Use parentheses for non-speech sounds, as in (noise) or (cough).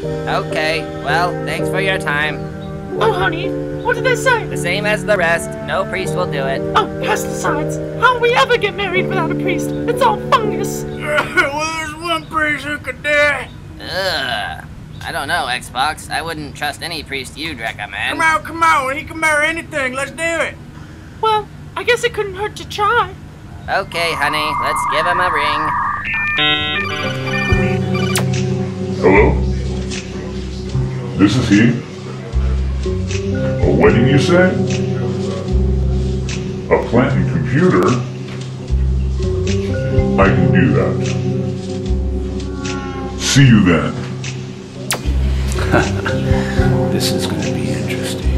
Okay, well, thanks for your time. Oh, honey, what did they say? The same as the rest, no priest will do it. Oh, pesticides. How will we ever get married without a priest? It's all fungus. (laughs) well, there's one priest who could do it. Ugh. I don't know, Xbox. I wouldn't trust any priest you'd recommend. Come on, come on. He can marry anything. Let's do it. Well, I guess it couldn't hurt to try. Okay, honey, let's give him a ring. Hello? This is he? A wedding, you say? A plant planting computer? I can do that. See you then. (laughs) This is going to be interesting.